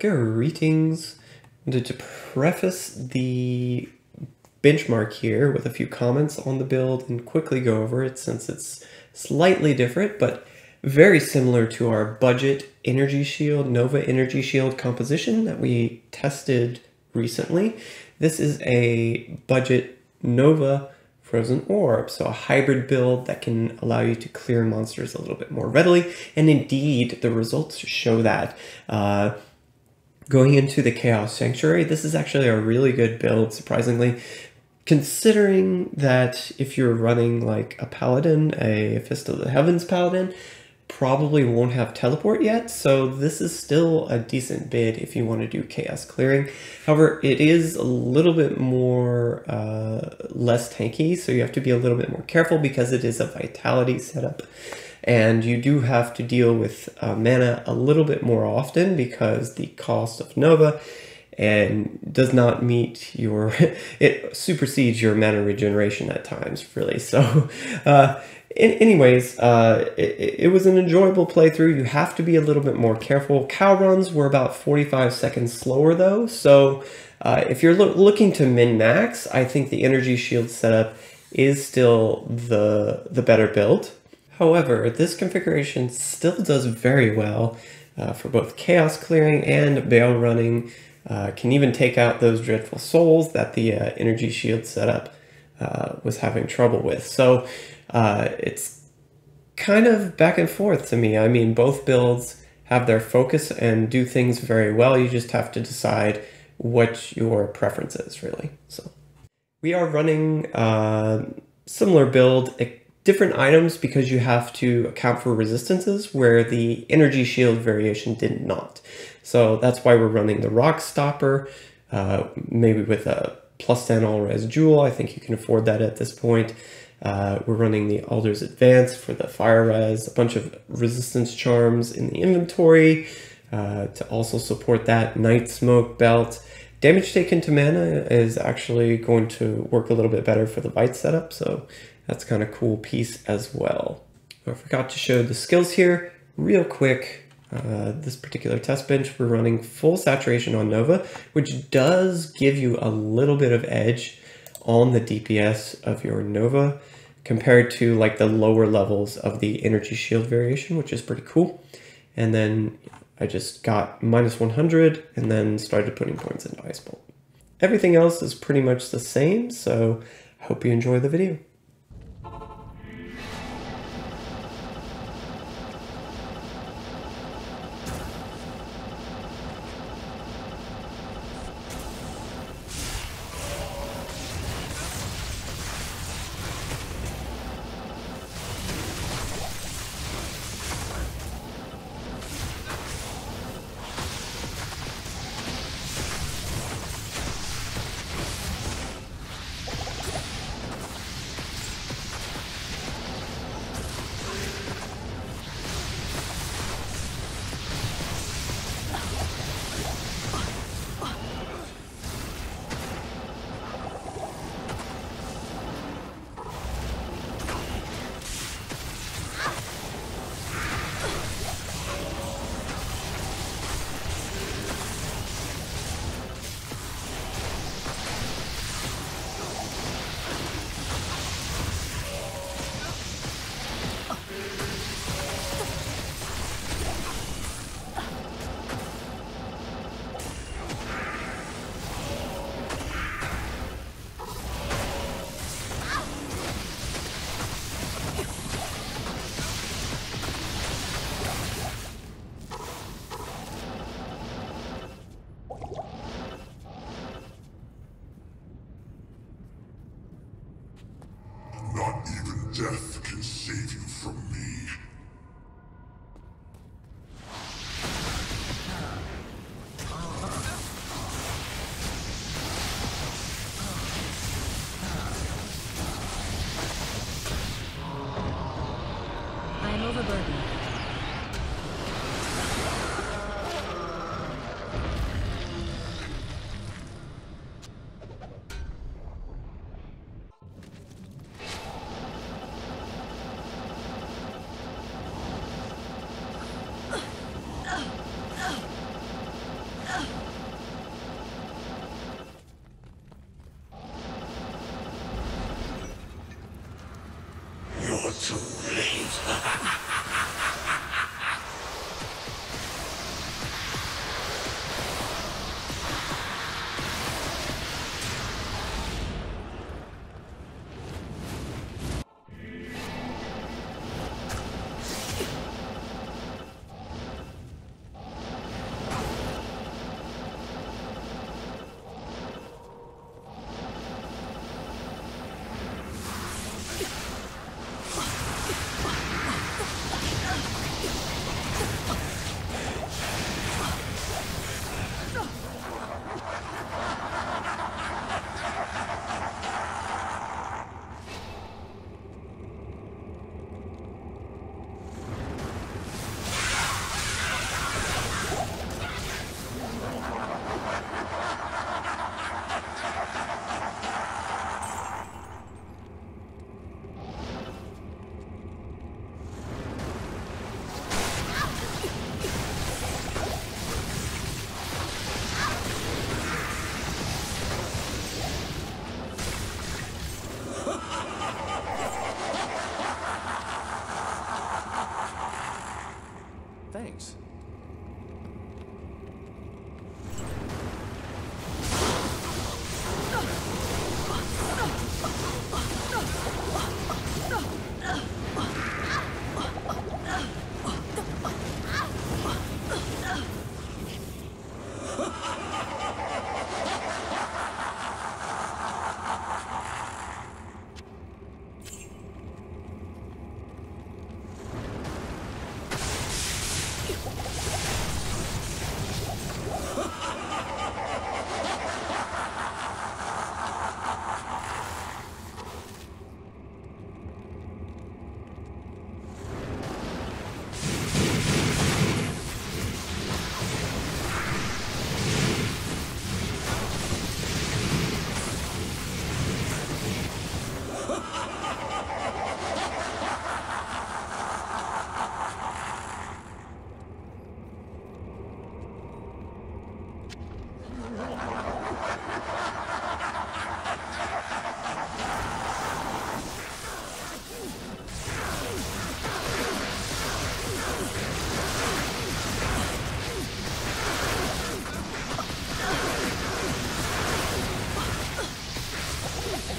Greetings. I wanted to preface the benchmark here with a few comments on the build and quickly go over it since it's slightly different, but very similar to our budget energy shield, Nova energy shield composition that we tested recently. This is a budget Nova frozen orb, so a hybrid build that can allow you to clear monsters a little bit more readily. And indeed, the results show that. Uh, Going into the Chaos Sanctuary, this is actually a really good build, surprisingly. Considering that if you're running like a Paladin, a Fist of the Heavens Paladin, probably won't have teleport yet, so this is still a decent bid if you want to do chaos clearing. However, it is a little bit more uh, less tanky, so you have to be a little bit more careful because it is a vitality setup and you do have to deal with uh, mana a little bit more often because the cost of Nova and does not meet your it supersedes your mana regeneration at times really. So uh, in, anyways uh, it, it, was an enjoyable playthrough. You have to be a little bit more careful. Cow runs were about 45 seconds slower though. So uh, if you're lo looking to min max i think the energy shield setup is still the the better build However, this configuration still does very well uh, for both chaos clearing and Baal running. Uh, can even take out those dreadful souls that the uh, energy shield setup uh, was having trouble with. So uh, it's kind of back and forth to me. I mean, both builds have their focus and do things very well. You just have to decide what your preference is, really. So we are running uh, similar build different items because you have to account for resistances where the energy shield variation did not. So that's why we're running the Rockstopper, uh, maybe with a plus 10 all res jewel. I think you can afford that at this point. Uh, we're running the Aldur's Advance for the fire res, a bunch of resistance charms in the inventory uh, to also support that Nightsmoke belt. Damage taken to mana is actually going to work a little bit better for the bite setup, so that's kind of cool piece as well. I forgot to show the skills here real quick. Uh, this particular test bench, we're running full saturation on Nova, which does give you a little bit of edge on the DPS of your Nova compared to like the lower levels of the energy shield variation, which is pretty cool. And then I just got minus 100 and then started putting points into Ice Bolt. Everything else is pretty much the same, so hope you enjoy the video. burden. You're too late. Thanks.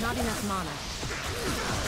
Not enough mana.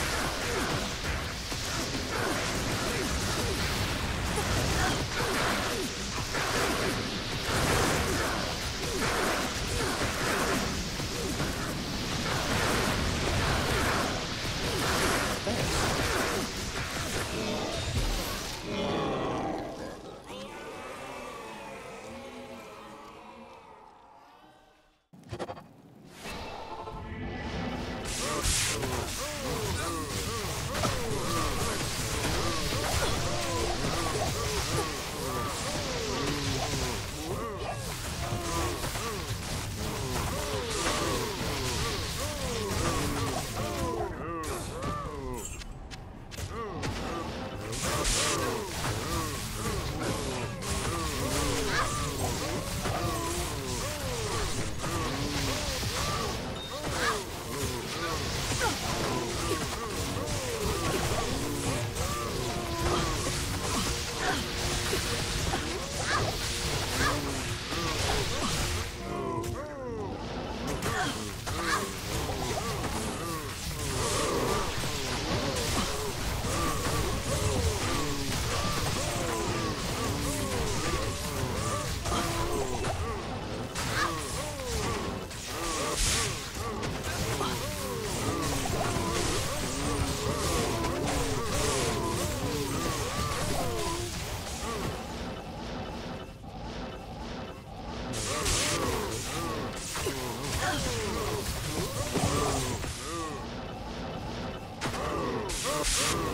Ugh.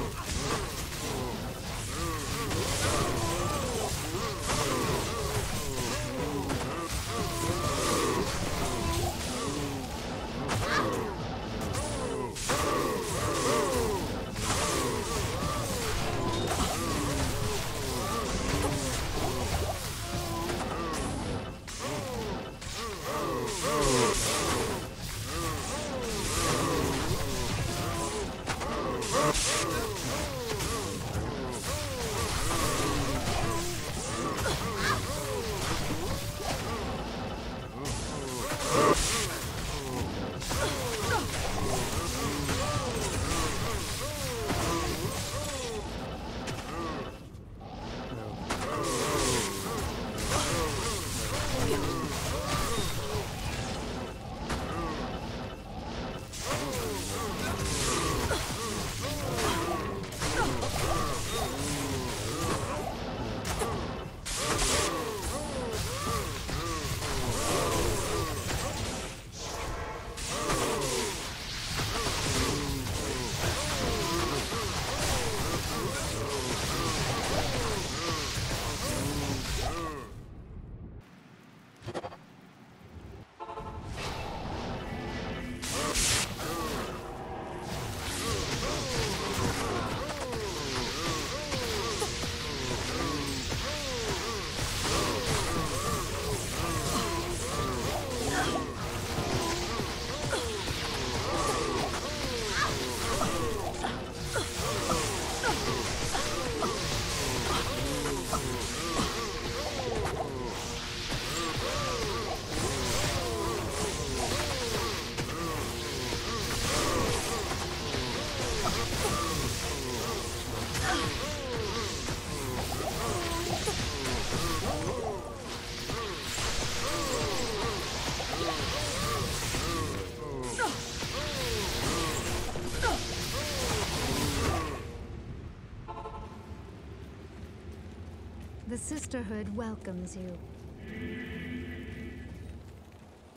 The Sisterhood welcomes you.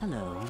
Hello.